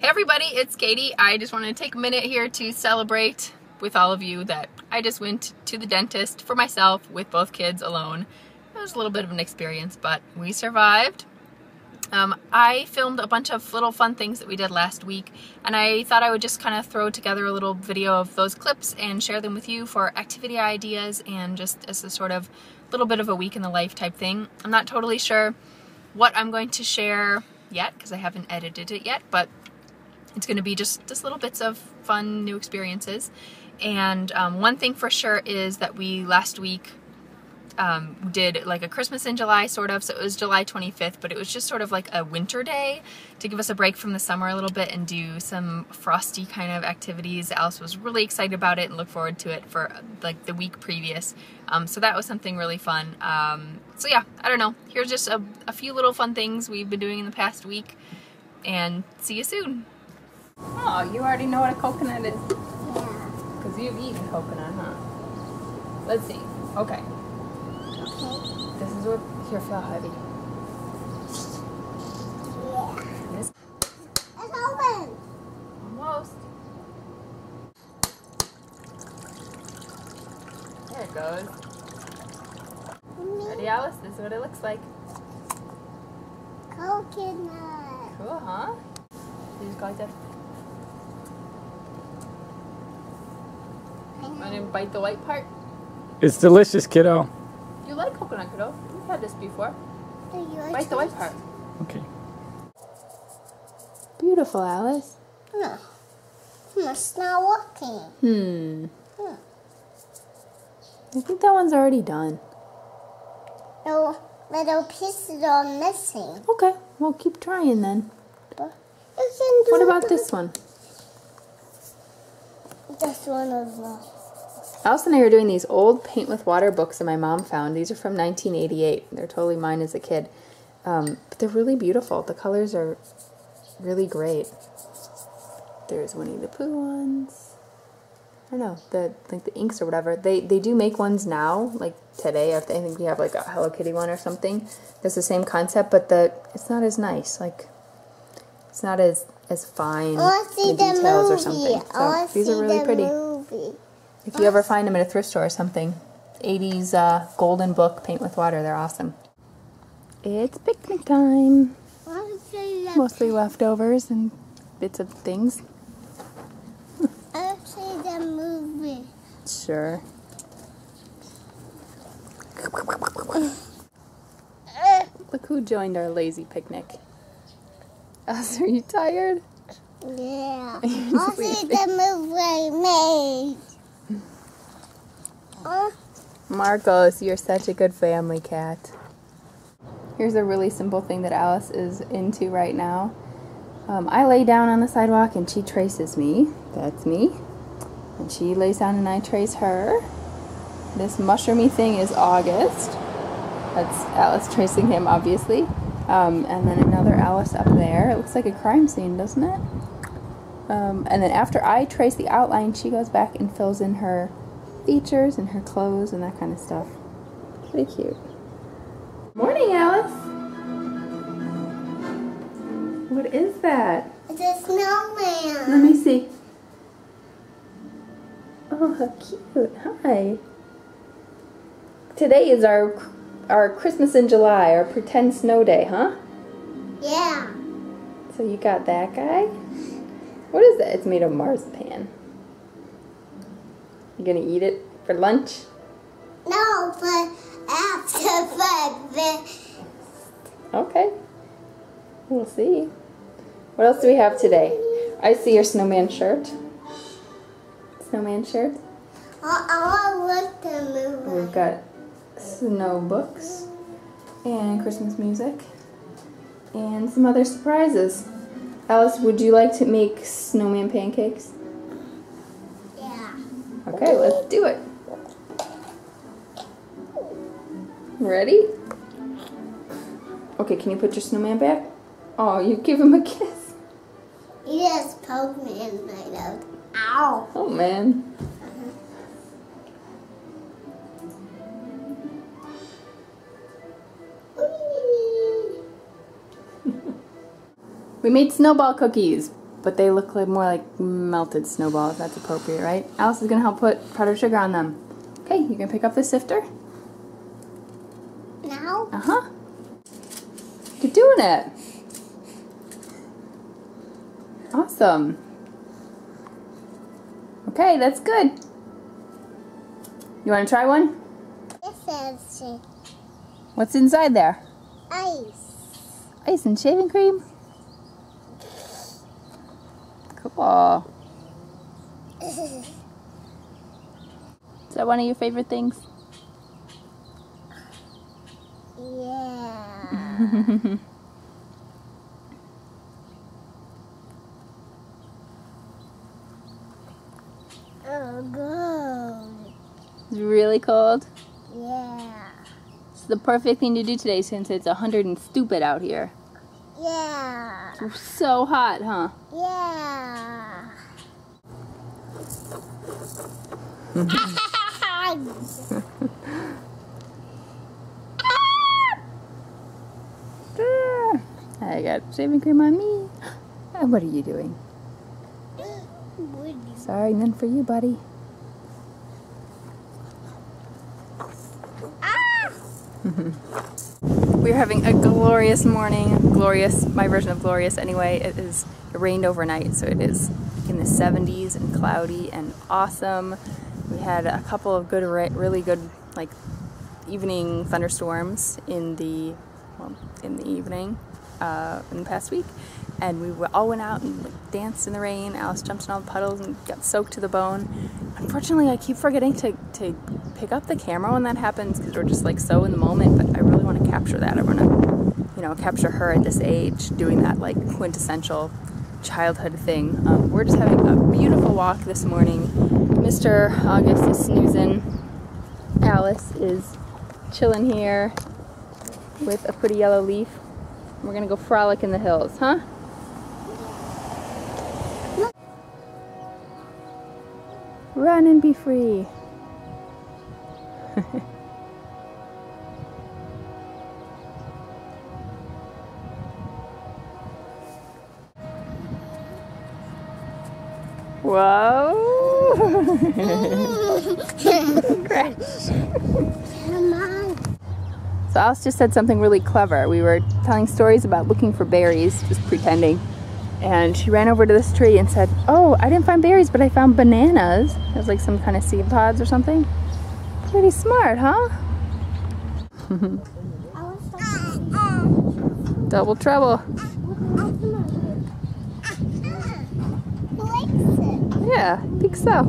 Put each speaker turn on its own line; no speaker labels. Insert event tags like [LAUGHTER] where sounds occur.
Hey everybody, it's Kaity. I just wanted to take a minute here to celebrate with all of you that I just went to the dentist for myself with both kids alone. It was a little bit of an experience, but we survived. Um, I filmed a bunch of little fun things that we did last week, and I thought I would just kind of throw together a little video of those clips and share them with you for activity ideas and just as a sort of little bit of a week in the life type thing. I'm not totally sure what I'm going to share yet because I haven't edited it yet, but it's going to be just, just little bits of fun new experiences. And um, one thing for sure is that we last week um, did like a Christmas in July sort of, so it was July 25th, but it was just sort of like a winter day to give us a break from the summer a little bit and do some frosty kind of activities. Alice was really excited about it and looked forward to it for like the week previous. Um, so that was something really fun. Um, so yeah, I don't know. Here's just a, a few little fun things we've been doing in the past week and see you soon. Oh, you already know what a coconut is?
Yeah.
Because you've eaten coconut, huh? Let's see. Okay.
Okay.
This is what here feel heavy.
Yeah.
This
It's open.
almost. There it goes. Ready, Alice? This is what it looks like.
Coconut.
Cool, huh? You just go like that. Want to bite the white part?
It's delicious, kiddo.
You like coconut, kiddo? You've had this before.
Do you
Bite the white part.
Okay.
Beautiful, Alice.
No. Hmm, It's not working.
Hmm.
Hmm.
I think that one's already done.
No little pieces are missing.
Okay, well keep trying then.
You can do
What about this one?
This one as well.
Alice and I are doing these old paint with water books that my mom found. These are from 1988. They're totally mine as a kid. Um, but they're really beautiful. The colors are really great. There's Winnie the Pooh ones. I don't know, the like the inks or whatever. They they do make ones now, like today. I think we have like a Hello Kitty one or something. That's the same concept, but the it's not as nice. Like it's not as as fine
I want to
the
the
details or something. So these
see
are really
the
pretty.
movie.
If you ever find them at a thrift store or something, 80s uh, golden book paint with water, they're awesome. It's picnic time.
I want to see the,
Mostly leftovers and bits of things.
I want to see the movie.
Sure. Look who joined our lazy picnic. [LAUGHS] Alice, are you tired?
yeah. I want to see the movie made.
Marcos, you're such a good family cat. Here's a really simple thing that Alice is into right now. Um, I lay down on the sidewalk and she traces me. That's me. And she lays down and I trace her. This mushroomy thing is August. That's Alice tracing him, obviously. Um, and then another Alice up there. It looks like a crime scene, doesn't it? Um, and then after I trace the outline, she goes back and fills in her features and her clothes and that kind of stuff. Pretty cute. Morning, Alice. What is that?
it's a snowman.
Let me see. Oh, how cute. Hi. Today is our our Christmas in July, our pretend snow day, huh?
Yeah.
So you got that guy? What is that? It's made of marzipan. You gonna eat it for lunch?
No, but after breakfast.
Okay. We'll see. What else do we have today? I see your snowman shirt. Snowman shirt.
I, I want to look the movie.
We've got snow books and Christmas music and some other surprises. Alice, would you like to make snowman pancakes? Okay, let's do it. Ready? Okay, can you put your snowman back? Oh, you give him a kiss.
He just poked me in my nose. Ow.
Oh man. Uh-huh. [LAUGHS] We made snowball cookies. But they look like more like melted snowballs. If that's appropriate, right? Alice is gonna help put powdered sugar on them. Okay, you can pick up the sifter.
Now?
Uh huh. You're doing it. Awesome. Okay, that's good. You want to try one?
This is
What's inside there?
ice.
Ice and shaving cream. Is that one of your favorite things?
Yeah. oh, good.
It's really cold.
Yeah.
It's the perfect thing to do today since it's a 100 and stupid out here.
Yeah.
It's so hot, huh?
Yeah.
Ah, [LAUGHS] I got shaving cream on me. And [GASPS] what are you doing? Sorry, none for you, buddy. [LAUGHS] We're having a glorious morning. Glorious, my version of glorious anyway. It is it rained overnight, so it is in the 70s and cloudy and awesome. We had a couple of good, really good, like evening thunderstorms in the well, in the evening uh, in the past week, and we all went out and like, danced in the rain. Alice jumped in all the puddles and got soaked to the bone. Unfortunately, I keep forgetting to, to pick up the camera when that happens because we're just like so in the moment. But I really capture that. I want to, you know, capture her at this age doing that like quintessential childhood thing. Um, we're just having a beautiful walk this morning. Mr. August is snoozing. Alice is chilling here with a pretty yellow leaf. We're gonna go frolic in the hills, huh? Run and be free. [LAUGHS] Whoa! So Alice just said something really clever. We were telling stories about looking for berries, just pretending. And she ran over to this tree and said, Oh, I didn't find berries, but I found bananas. It was like some kind of seed pods or something. Pretty smart, huh? [LAUGHS] Double trouble.
Who likes it?
Yeah, I think so.